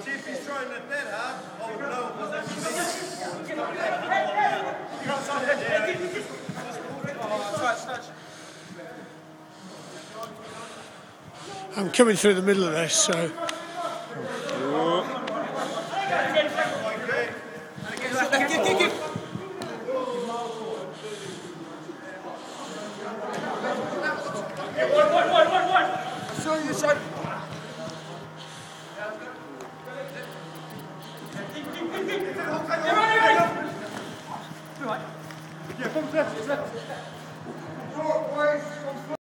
See if he's throwing it that hard. Oh, no. I'm coming through the middle of this, so. Yeah, Viens comme ça, c'est ça.